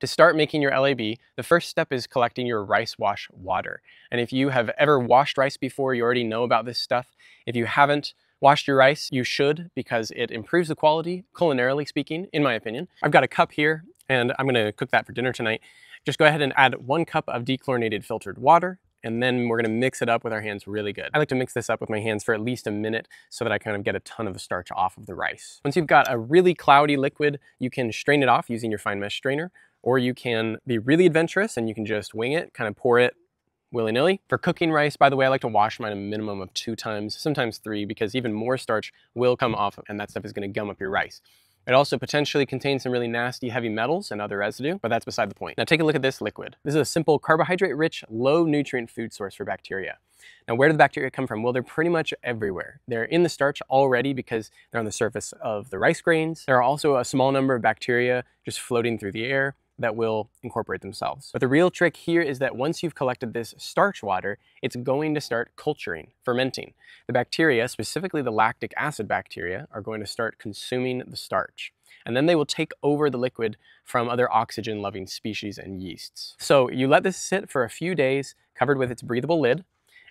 To start making your LAB, the first step is collecting your rice wash water. And if you have ever washed rice before, you already know about this stuff. If you haven't washed your rice, you should because it improves the quality, culinarily speaking, in my opinion. I've got a cup here and I'm gonna cook that for dinner tonight. Just go ahead and add one cup of dechlorinated filtered water and then we're gonna mix it up with our hands really good. I like to mix this up with my hands for at least a minute so that I kind of get a ton of the starch off of the rice. Once you've got a really cloudy liquid, you can strain it off using your fine mesh strainer or you can be really adventurous and you can just wing it, kind of pour it willy-nilly. For cooking rice, by the way, I like to wash mine a minimum of two times, sometimes three, because even more starch will come off and that stuff is gonna gum up your rice. It also potentially contains some really nasty heavy metals and other residue, but that's beside the point. Now take a look at this liquid. This is a simple carbohydrate-rich, low-nutrient food source for bacteria. Now where do the bacteria come from? Well, they're pretty much everywhere. They're in the starch already because they're on the surface of the rice grains. There are also a small number of bacteria just floating through the air that will incorporate themselves. But the real trick here is that once you've collected this starch water, it's going to start culturing, fermenting. The bacteria, specifically the lactic acid bacteria, are going to start consuming the starch. And then they will take over the liquid from other oxygen-loving species and yeasts. So you let this sit for a few days, covered with its breathable lid,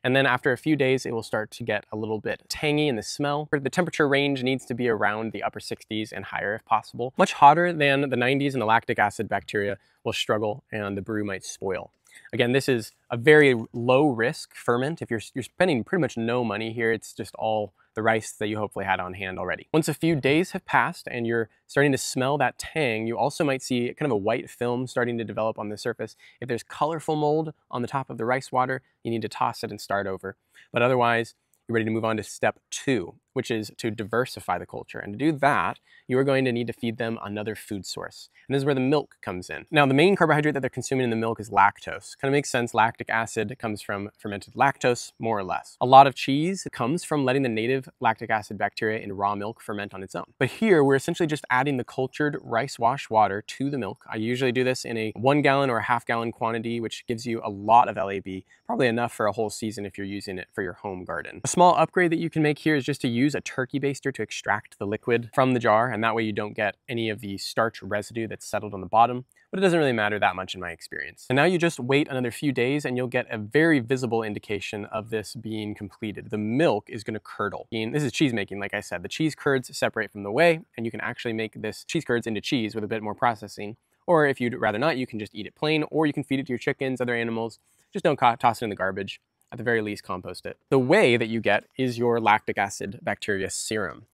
and then after a few days, it will start to get a little bit tangy in the smell. The temperature range needs to be around the upper 60s and higher if possible. Much hotter than the 90s and the lactic acid bacteria will struggle and the brew might spoil. Again, this is a very low risk ferment. If you're, you're spending pretty much no money here, it's just all the rice that you hopefully had on hand already. Once a few days have passed and you're starting to smell that tang, you also might see kind of a white film starting to develop on the surface. If there's colorful mold on the top of the rice water, you need to toss it and start over. But otherwise, you're ready to move on to step two, which is to diversify the culture. And to do that, you are going to need to feed them another food source. And this is where the milk comes in. Now, the main carbohydrate that they're consuming in the milk is lactose. Kind of makes sense. Lactic acid comes from fermented lactose, more or less. A lot of cheese comes from letting the native lactic acid bacteria in raw milk ferment on its own. But here, we're essentially just adding the cultured rice wash water to the milk. I usually do this in a one gallon or a half gallon quantity, which gives you a lot of LAB, probably enough for a whole season if you're using it for your home garden. A small upgrade that you can make here is just to use a turkey baster to extract the liquid from the jar, and that way you don't get any of the starch residue that's settled on the bottom, but it doesn't really matter that much in my experience. And now you just wait another few days and you'll get a very visible indication of this being completed. The milk is gonna curdle. This is cheese making, like I said. The cheese curds separate from the whey, and you can actually make this cheese curds into cheese with a bit more processing. Or if you'd rather not, you can just eat it plain, or you can feed it to your chickens, other animals. Just don't toss it in the garbage at the very least compost it. The whey that you get is your lactic acid bacteria serum.